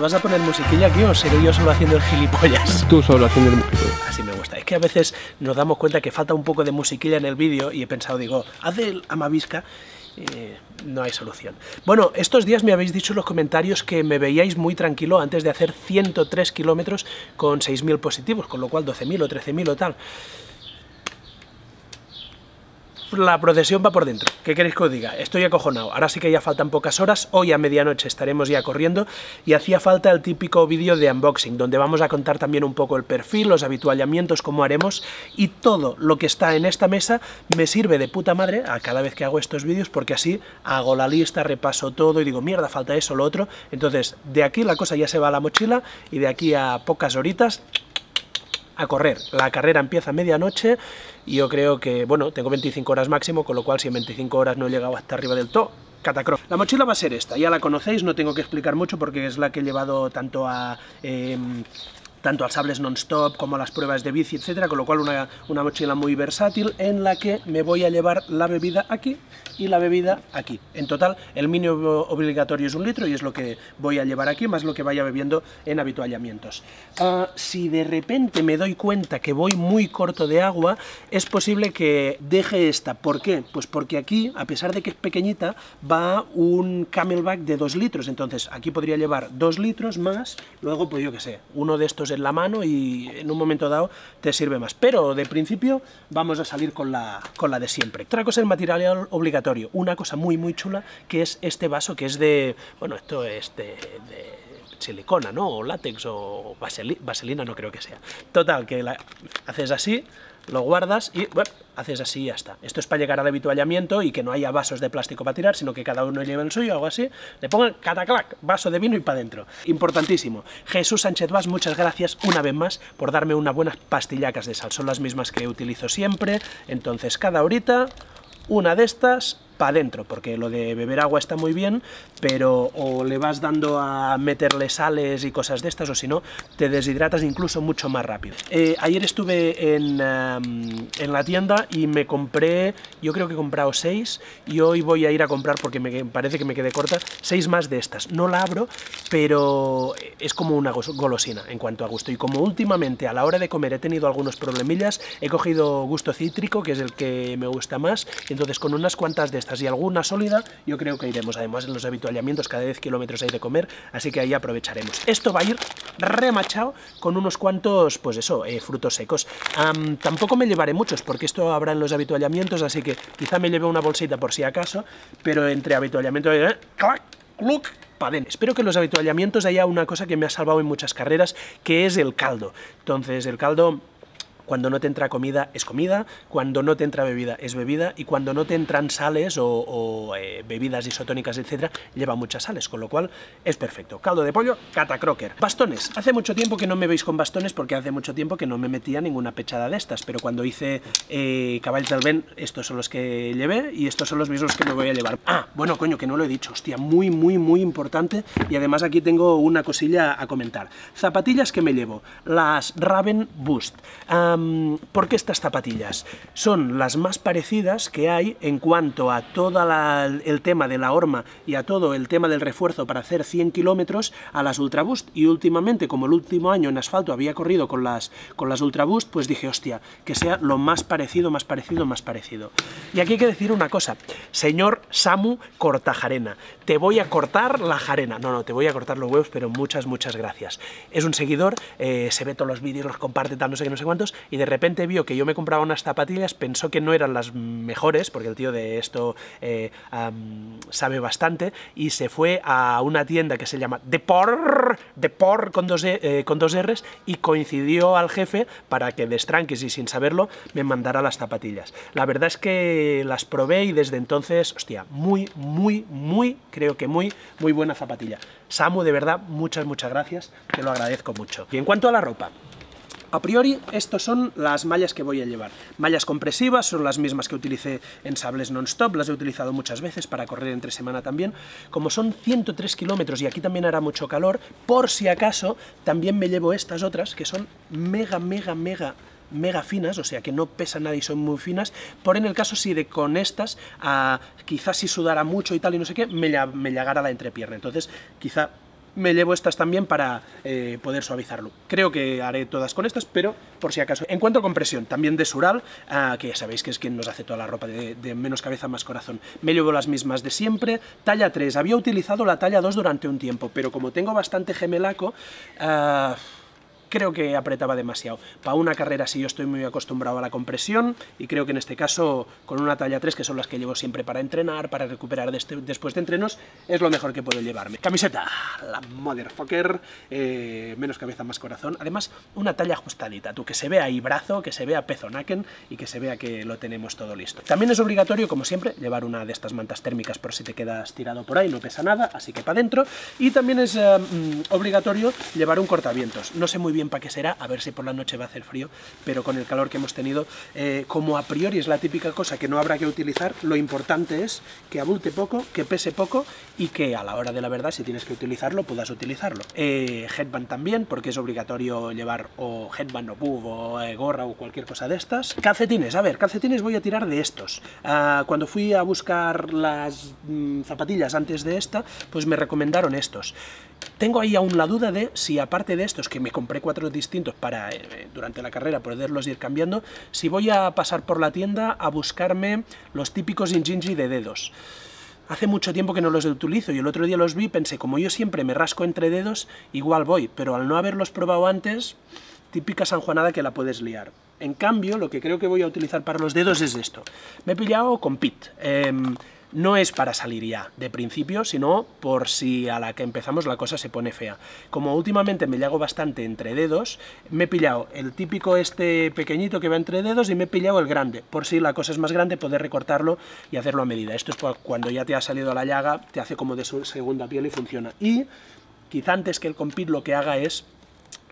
¿vas a poner musiquilla aquí o seré yo solo haciendo el gilipollas? Tú solo haciendo el musiquilla. Así me gusta. Es que a veces nos damos cuenta que falta un poco de musiquilla en el vídeo y he pensado, digo, haz el amavisca eh, no hay solución. Bueno, estos días me habéis dicho en los comentarios que me veíais muy tranquilo antes de hacer 103 kilómetros con 6.000 positivos, con lo cual 12.000 o 13.000 o tal la procesión va por dentro. ¿Qué queréis que os diga? Estoy acojonado. Ahora sí que ya faltan pocas horas. Hoy a medianoche estaremos ya corriendo y hacía falta el típico vídeo de unboxing, donde vamos a contar también un poco el perfil, los habituallamientos, cómo haremos y todo lo que está en esta mesa me sirve de puta madre a cada vez que hago estos vídeos porque así hago la lista, repaso todo y digo, mierda, falta eso, lo otro. Entonces, de aquí la cosa ya se va a la mochila y de aquí a pocas horitas a correr. La carrera empieza a medianoche y yo creo que, bueno, tengo 25 horas máximo, con lo cual si en 25 horas no he llegado hasta arriba del todo, catacro. La mochila va a ser esta, ya la conocéis, no tengo que explicar mucho porque es la que he llevado tanto a... Em, tanto al sables non-stop como a las pruebas de bici, etcétera, con lo cual una, una, mochila muy versátil en la que me voy a llevar la bebida aquí y la bebida aquí. En total, el mínimo obligatorio es un litro y es lo que voy a llevar aquí, más lo que vaya bebiendo en habituallamientos. Uh, si de repente me doy cuenta que voy muy corto de agua, es posible que deje esta. ¿Por qué? Pues porque aquí, a pesar de que es pequeñita, va un camelback de 2 litros, entonces aquí podría llevar 2 litros más, luego pues yo que sé, uno de estos en la mano y en un momento dado te sirve más. Pero de principio vamos a salir con la, con la de siempre. Otra cosa el material obligatorio, una cosa muy muy chula que es este vaso que es de, bueno esto es de, silicona, ¿no? O látex o vaselina, no creo que sea. Total, que la haces así, lo guardas y bueno, haces así y ya está. Esto es para llegar al habituallamiento y que no haya vasos de plástico para tirar, sino que cada uno lleve el suyo, algo así. Le pongan cataclac, vaso de vino y para adentro. Importantísimo. Jesús Sánchez Vaz, muchas gracias una vez más por darme unas buenas pastillacas de sal. Son las mismas que utilizo siempre. Entonces, cada horita, una de estas adentro, porque lo de beber agua está muy bien, pero o le vas dando a meterle sales y cosas de estas, o si no, te deshidratas incluso mucho más rápido. Eh, ayer estuve en, en, la tienda y me compré, yo creo que he comprado seis, y hoy voy a ir a comprar, porque me parece que me quedé corta, seis más de estas. No la abro, pero es como una golosina en cuanto a gusto, y como últimamente a la hora de comer he tenido algunos problemillas, he cogido gusto cítrico, que es el que me gusta más, entonces con unas cuantas de estas y alguna sólida, yo creo que iremos. Además, en los habituallamientos cada 10 kilómetros hay de comer, así que ahí aprovecharemos. Esto va a ir remachado con unos cuantos, pues eso, eh, frutos secos. tampoco me llevaré muchos, porque esto habrá en los habituallamientos, así que quizá me lleve una bolsita por si acaso, pero entre habituallamientos... Eh. ¡Cluc! Espero que los habituallamientos haya una cosa que me ha salvado en muchas carreras, que es el caldo. Entonces, el caldo cuando no te entra comida es comida, cuando no te entra bebida es bebida y cuando no te entran sales o, eh, bebidas isotónicas, etcétera, lleva muchas sales, con lo cual es perfecto. Caldo de pollo, cata crocker. Bastones. Hace mucho tiempo que no me veis con bastones porque hace mucho tiempo que no me metía ninguna pechada de estas, pero cuando hice eh, del estos son los que llevé y estos son los mismos que me voy a llevar. Ah, bueno, coño, que no lo he dicho, hostia, muy, muy, muy importante y además aquí tengo una cosilla a comentar. Zapatillas que me llevo, las Raven Boost. ¿Por qué estas zapatillas? Son las más parecidas que hay en cuanto a todo el tema de la horma y a todo el tema del refuerzo para hacer 100 kilómetros a las Ultra Boost y últimamente, como el último año en asfalto había corrido con las, con las Ultra Boost, pues dije, hostia, que sea lo más parecido, más parecido, más parecido. Y aquí hay que decir una cosa, señor Samu Cortajarena, te voy a cortar la jarena. No, no, te voy a cortar los huevos, pero muchas, muchas gracias. Es un seguidor, eh, se ve todos los vídeos, los comparte, tal, no sé qué, no sé cuántos, y de repente vio que yo me compraba unas zapatillas, pensó que no eran las mejores, porque el tío de esto eh, sabe bastante, y se fue a una tienda que se llama Depor, Depor con dos, e, eh, con dos R's, y coincidió al jefe para que de y sin saberlo me mandara las zapatillas. La verdad es que las probé y desde entonces, hostia, muy, muy, muy, creo que muy, muy buena zapatilla. Samu, de verdad, muchas, muchas gracias, te lo agradezco mucho. Y en cuanto a la ropa, a priori, estas son las mallas que voy a llevar. Mallas compresivas, son las mismas que utilicé en sables non-stop, las he utilizado muchas veces para correr entre semana también. Como son 103 kilómetros y aquí también hará mucho calor, por si acaso, también me llevo estas otras, que son mega, mega, mega mega finas, o sea que no pesan nada y son muy finas, por en el caso si de con estas, quizás si sudara mucho y tal y no sé qué, me, me llagara la entrepierna, entonces quizá me llevo estas también para eh, poder suavizarlo. Creo que haré todas con estas, pero por si acaso. En cuanto a compresión, también de Sural, ah, que ya sabéis que es quien nos hace toda la ropa de, menos cabeza, más corazón. Me llevo las mismas de siempre, talla 3. Había utilizado la talla 2 durante un tiempo, pero como tengo bastante gemelaco... Ah, creo que apretaba demasiado. Para una carrera sí yo estoy muy acostumbrado a la compresión y creo que en este caso con una talla 3, que son las que llevo siempre para entrenar, para recuperar este, después de entrenos, es lo mejor que puedo llevarme. Camiseta, la motherfucker, eh, menos cabeza, más corazón. Además, una talla ajustadita, tú, que se vea ahí brazo, que se vea pezonaken y que se vea que lo tenemos todo listo. También es obligatorio, como siempre, llevar una de estas mantas térmicas por si te quedas tirado por ahí, no pesa nada, así que para adentro. Y también es eh, mm, obligatorio llevar un cortavientos. No sé muy bien para qué será, a ver si por la noche va a hacer frío, pero con el calor que hemos tenido, eh, como a priori es la típica cosa que no habrá que utilizar, lo importante es que abulte poco, que pese poco y que a la hora de la verdad, si tienes que utilizarlo, puedas utilizarlo. Eh, headband también, porque es obligatorio llevar o headband o buff o eh, gorra o cualquier cosa de estas. Calcetines, a ver, calcetines voy a tirar de estos. Ah, cuando fui a buscar las mm, zapatillas antes de esta, pues me recomendaron estos. Tengo ahí aún la duda de si aparte de estos, que me compré cuatro distintos para eh, durante la carrera poderlos ir cambiando, si voy a pasar por la tienda a buscarme los típicos Injinji de dedos. Hace mucho tiempo que no los utilizo y el otro día los vi pensé, como yo siempre me rasco entre dedos, igual voy, pero al no haberlos probado antes, típica sanjuanada que la puedes liar. En cambio, lo que creo que voy a utilizar para los dedos es esto. Me he pillado con Pit. Em, no es para salir ya de principio, sino por si a la que empezamos la cosa se pone fea. Como últimamente me llago bastante entre dedos, me he pillado el típico este pequeñito que va entre dedos y me he pillado el grande, por si la cosa es más grande poder recortarlo y hacerlo a medida. Esto es cuando ya te ha salido la llaga, te hace como de su segunda piel y funciona. Y quizá antes que el compit lo que haga es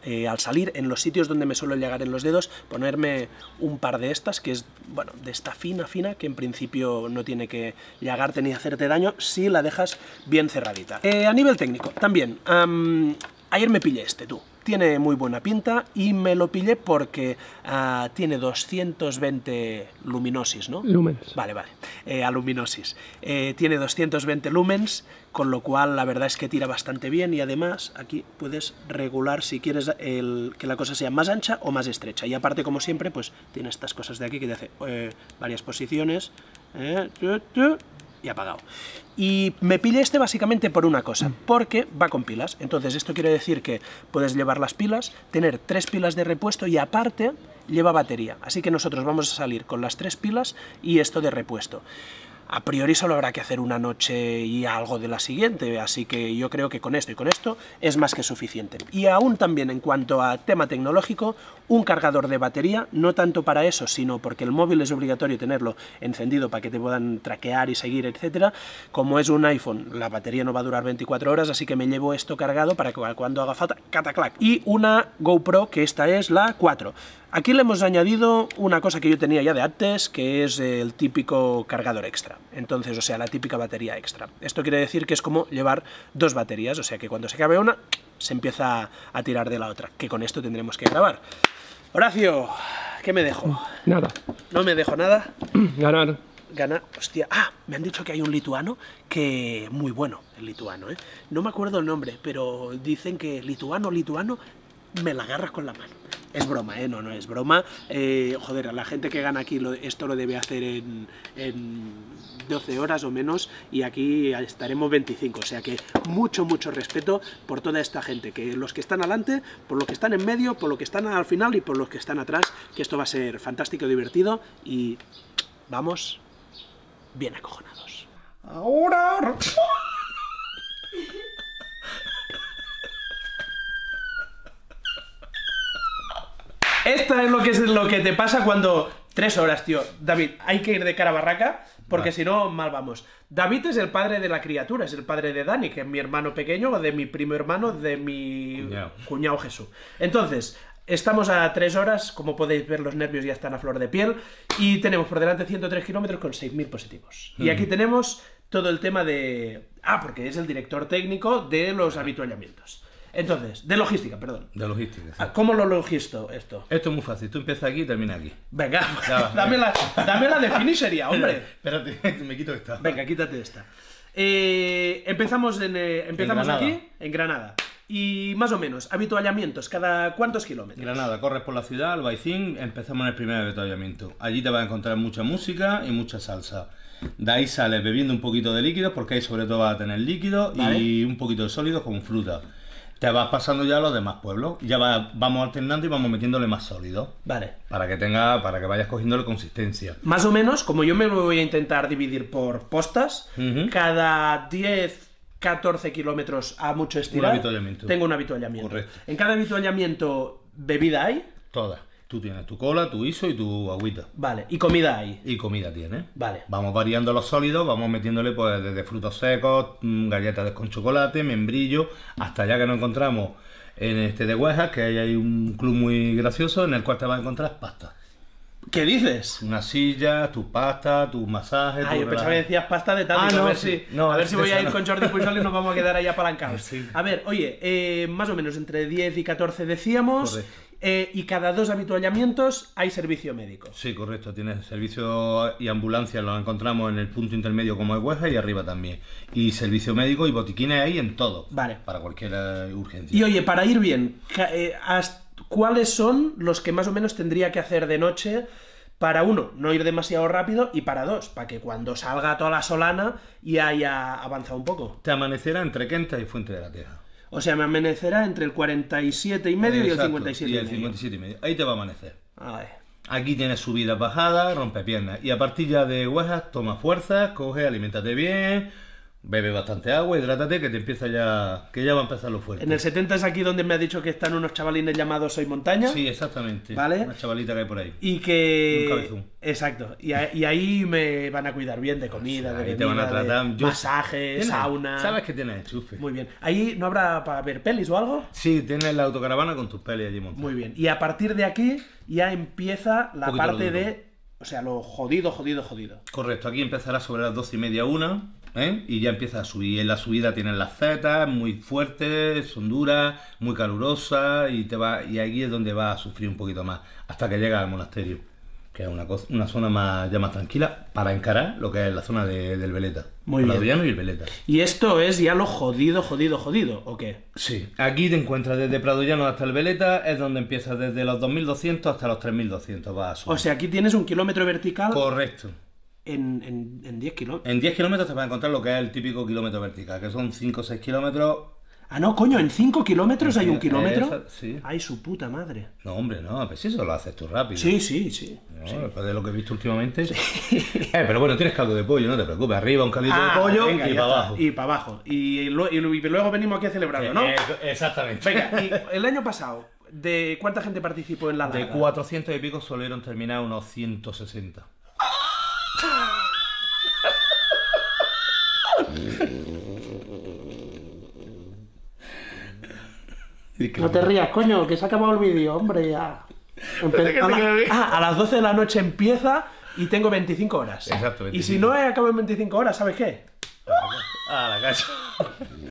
eh, al salir en los sitios donde me suelo llegar en los dedos, ponerme un par de estas, que es, bueno, de esta fina, fina, que en principio no tiene que llagarte ni hacerte daño si la dejas bien cerradita. Eh, a nivel técnico, también, ayer me pillé este, tú tiene muy buena pinta y me lo pillé porque ah, tiene 220 luminosis, ¿no? Lumens. Vale, vale, eh, a luminosis. Eh, tiene 220 lumens, con lo cual la verdad es que tira bastante bien y además aquí puedes regular si quieres el, que la cosa sea más ancha o más estrecha. Y aparte, como siempre, pues tiene estas cosas de aquí que te hace eh, varias posiciones y apagado. Y me pillé este básicamente por una cosa, porque va con pilas. Entonces esto quiere decir que puedes llevar las pilas, tener tres pilas de repuesto y aparte lleva batería. Así que nosotros vamos a salir con las tres pilas y esto de repuesto a priori solo habrá que hacer una noche y algo de la siguiente, así que yo creo que con esto y con esto es más que suficiente. Y aún también en cuanto a tema tecnológico, un cargador de batería, no tanto para eso, sino porque el móvil es obligatorio tenerlo encendido para que te puedan traquear y seguir, etcétera. Como es un iPhone, la batería no va a durar 24 horas, así que me llevo esto cargado para que cuando haga falta, cataclac. Y una GoPro, que esta es la 4. Aquí le hemos añadido una cosa que yo tenía ya de antes, que es el típico cargador extra. Entonces, o sea, la típica batería extra. Esto quiere decir que es como llevar dos baterías, o sea que cuando se acabe una, se empieza a tirar de la otra, que con esto tendremos que grabar. Horacio, ¿qué me dejo? Nada. ¿No me dejo nada? Ganar. Ganar, hostia. Ah, me han dicho que hay un lituano que muy bueno, el lituano, ¿eh? No me acuerdo el nombre, pero dicen que lituano, lituano, me la agarras con la mano. Es broma, ¿eh? No, no es broma. Eh, joder, la gente que gana aquí esto lo debe hacer en, en 12 horas o menos y aquí estaremos 25. O sea que mucho, mucho respeto por toda esta gente. Que los que están adelante, por los que están en medio, por los que están al final y por los que están atrás. Que esto va a ser fantástico, divertido y vamos bien acojonados. Ahora... Esta es lo que es lo que te pasa cuando... Tres horas, tío. David, hay que ir de cara a barraca porque si no, mal vamos. David es el padre de la criatura, es el padre de Dani, que es mi hermano pequeño, o de mi primo hermano, de mi cuñado, Jesús. Entonces, Estamos a tres horas, como podéis ver los nervios ya están a flor de piel y tenemos por delante 103 kilómetros con 6.000 positivos. Y aquí tenemos todo el tema de... Ah, porque es el director técnico de los habituallamientos. Entonces, de logística, perdón. De logística. sí. Ah, ¿Cómo lo logisto esto? Esto es muy fácil. Tú empiezas aquí y terminas aquí. Venga, Ya va, dame, la, dame la de hombre. Espérate, me quito esta. Venga, quítate esta. Eh, empezamos en, eh, empezamos Granada. aquí, en Granada. Y más o menos, habituallamientos, ¿cada cuántos kilómetros? Granada, corres por la ciudad, Albaicín, empezamos en el primer avituallamiento. Allí te vas a encontrar mucha música y mucha salsa. De ahí sales bebiendo un poquito de líquidos, porque ahí sobre todo vas a tener líquidos Vale. y un poquito de sólidos con fruta. Te vas pasando ya a los demás pueblos. Ya va- vamos alternando y vamos metiéndole más sólidos. Vale. Para que tenga, para que vayas cogiéndole consistencia. Más o menos, como yo me voy a intentar dividir por postas, cada 10, 14 kilómetros a mucho estirar, avituallamiento. tengo un avituallamiento. Correcto. En cada avituallamiento, bebida hay, Todas. Tú tienes tu cola, tu iso y tu agüita. vale, y comida hay, Y comida tienes. vale. Vamos variando los sólidos, vamos metiéndole pues desde frutos secos, mm, galletas con chocolate, membrillo, hasta ya que nos encontramos en este de Huejas, que ahí hay un club muy gracioso en el cual te vas a encontrar pasta. ¿Qué dices? Una silla, tu pasta, tus masajes. Ah, tu yo pensaba que decías pasta de tal, Ah, digo, a no, ver sí. si, No, a ver si voy a ir no. con Jordi Pujol y nos vamos a quedar ahí apalancados. Sí. A ver, oye, eh, más o menos entre 10 y 14 decíamos, Correcto. Eh, y cada dos habituallamientos hay servicio médico. Sí, correcto. Tienes servicio y ambulancia, los encontramos en el punto intermedio como es Huejas y arriba también. Y servicio médico y botiquines ahí en todo. Vale. Para cualquier eh, urgencia. Y oye, para ir bien, eh, ¿cuáles son los que más o menos tendría que hacer de noche para uno, no ir demasiado rápido, y para dos, para que cuando salga toda la solana ya haya avanzado un poco? Te amanecerá entre Quenta y Fuente de la Teja. O sea, me amanecerá entre el 47 y medio y el Exacto, 57 y el medio. 57 y medio. Ahí te va a amanecer. Ay. Aquí tienes subidas, bajadas, rompepiernas. Y a partir ya de Huejas, toma fuerzas, coge, alimentate bien, bebe bastante agua, hidrátate, que te empieza ya, que ya va a empezar lo fuerte. En el 70 es aquí donde me ha dicho que están unos chavalines llamados Soy Montaña. Sí, exactamente. Vale. Una chavalita que hay por ahí. Y que. Un cabezón. Exacto. Y, a- y ahí me van a cuidar bien de comida, de Ahí te van a bebida, de tratar. yo- masaje, ¿Tienes? sauna. ¿Sabes que tienes enchufe? Muy bien. Ahí no habrá para ver pelis o algo. Sí, tienes la autocaravana con tus pelis allí montadas. Muy bien. Y a partir de aquí ya empieza la parte de. O sea, lo jodido, jodido, jodido. Correcto, aquí empezará sobre las 12 y media una, ¿eh? y ya empieza a subir. En la subida tienen las zetas muy fuertes, son duras, muy calurosas, y te va, y aquí es donde va a sufrir un poquito más, hasta que llega al monasterio, que es una, cosa- una zona más, ya más tranquila, para encarar lo que es la zona de- del Veleta. Muy el bien. Y el Veleta. Y esto es ya lo jodido, jodido, jodido. ¿O qué? Sí, aquí te encuentras desde Prado Llano hasta el Veleta, es donde empiezas desde los 2200 hasta los 3200, vas a subir. O sea, aquí tienes un kilómetro vertical Correcto. En, en, en 10 kilómetros. En 10 kilómetros te vas a encontrar lo que es el típico kilómetro vertical, que son 5 o 6 kilómetros Ah, no, coño, en 5 kilómetros hay un Esa- kilómetro. sí. Ay, su puta madre. No, hombre, no, pues eso lo haces tú rápido. Sí, sí, sí. No, Después de lo que he visto últimamente. Eh, pero bueno, tienes caldo de pollo, no te preocupes. Arriba un caldito Ah, de pollo venga, y para abajo. Y para abajo. Y, luego venimos aquí a celebrarlo, ¿no? Eh, exactamente. Venga, y el año pasado, ¿de cuánta gente participó en la De larga? 400 y pico solieron terminar unos 160. No te rías, coño, que se ha acabado el vídeo, hombre, ya. Empe- quede bien. ah, a las 12 de la noche empieza y tengo 25 horas. Exacto, Y si 25. no he acabado en 25 horas, ¿sabes qué? A la casa.